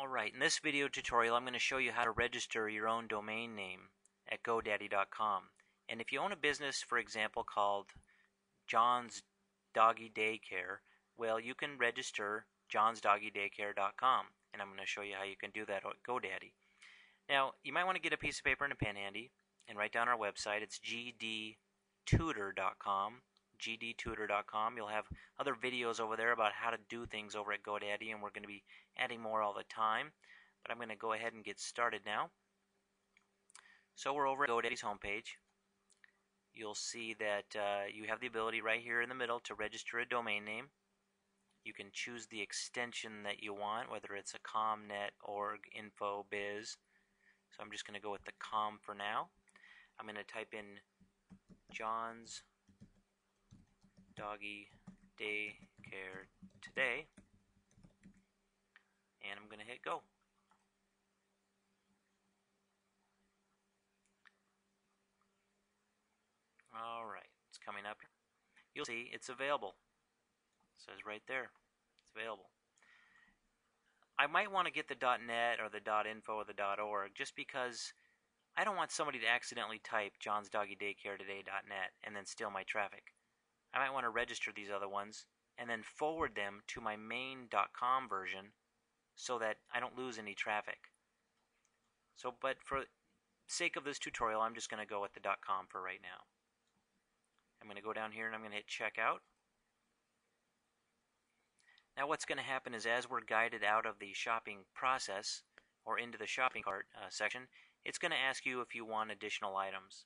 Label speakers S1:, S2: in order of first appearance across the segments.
S1: Alright, in this video tutorial I'm going to show you how to register your own domain name at GoDaddy.com. And if you own a business, for example, called John's Doggy Daycare, well, you can register johnsdoggydaycare.com. And I'm going to show you how you can do that at GoDaddy. Now, you might want to get a piece of paper and a pen handy and write down our website. It's gdtutor.com gdtutor.com. You'll have other videos over there about how to do things over at GoDaddy, and we're going to be adding more all the time. But I'm going to go ahead and get started now. So we're over at GoDaddy's homepage. You'll see that uh, you have the ability right here in the middle to register a domain name. You can choose the extension that you want, whether it's a com, net, org, info, biz. So I'm just going to go with the com for now. I'm going to type in John's doggy daycare today. And I'm going to hit go. Alright, it's coming up. You'll see it's available. It says right there. It's available. I might want to get the .net or the .info or the .org just because I don't want somebody to accidentally type John's Doggy Daycare Today.net and then steal my traffic. I might want to register these other ones and then forward them to my main.com version so that I don't lose any traffic. So, but for sake of this tutorial, I'm just going to go with the .com for right now. I'm going to go down here and I'm going to hit checkout. Now what's going to happen is as we're guided out of the shopping process or into the shopping cart uh, section, it's going to ask you if you want additional items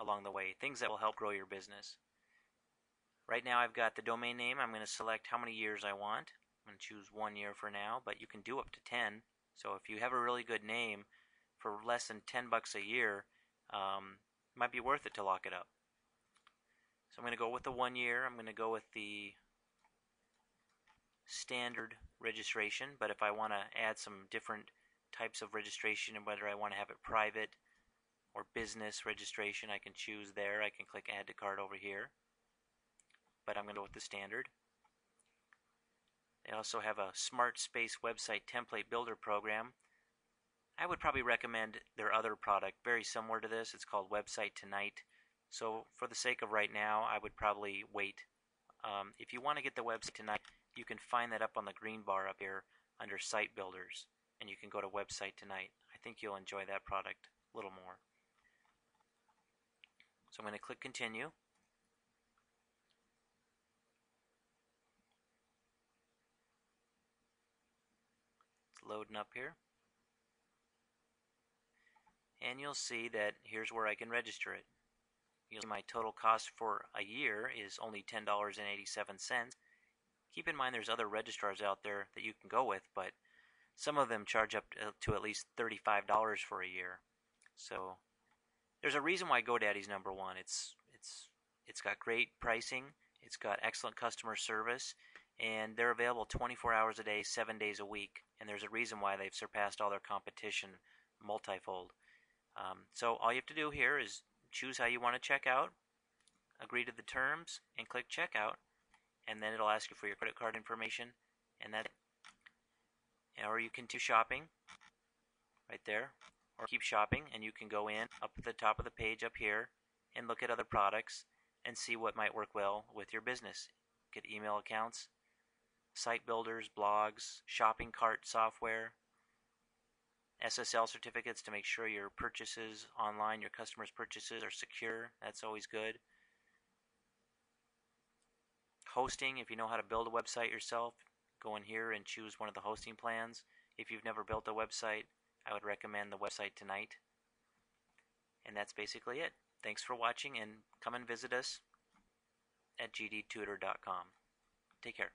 S1: along the way, things that will help grow your business. Right now I've got the domain name. I'm going to select how many years I want. I'm going to choose one year for now, but you can do up to 10. So if you have a really good name for less than 10 bucks a year, um, it might be worth it to lock it up. So I'm going to go with the one year. I'm going to go with the standard registration, but if I want to add some different types of registration and whether I want to have it private or business registration, I can choose there. I can click add to cart over here but I'm going to go with the standard. They also have a Smart Space website template builder program. I would probably recommend their other product, very similar to this. It's called Website Tonight. So, for the sake of right now, I would probably wait. Um, if you want to get the website tonight, you can find that up on the green bar up here under Site Builders, and you can go to Website Tonight. I think you'll enjoy that product a little more. So I'm going to click Continue. Loading up here. And you'll see that here's where I can register it. You'll see my total cost for a year is only $10.87. Keep in mind there's other registrars out there that you can go with, but some of them charge up to at least $35 for a year. So there's a reason why GoDaddy's number one. It's it's it's got great pricing, it's got excellent customer service, and they're available 24 hours a day, seven days a week. And there's a reason why they've surpassed all their competition multifold. Um, so all you have to do here is choose how you want to check out, agree to the terms, and click checkout. And then it'll ask you for your credit card information, and that. Or you can do shopping, right there, or keep shopping, and you can go in up at the top of the page up here and look at other products and see what might work well with your business. Get email accounts, site builders, blogs, shopping cart software, SSL certificates to make sure your purchases online, your customers' purchases are secure. That's always good. Hosting, if you know how to build a website yourself, go in here and choose one of the hosting plans. If you've never built a website, I would recommend the website tonight. And that's basically it. Thanks for watching and come and visit us at gdtutor.com. Take care.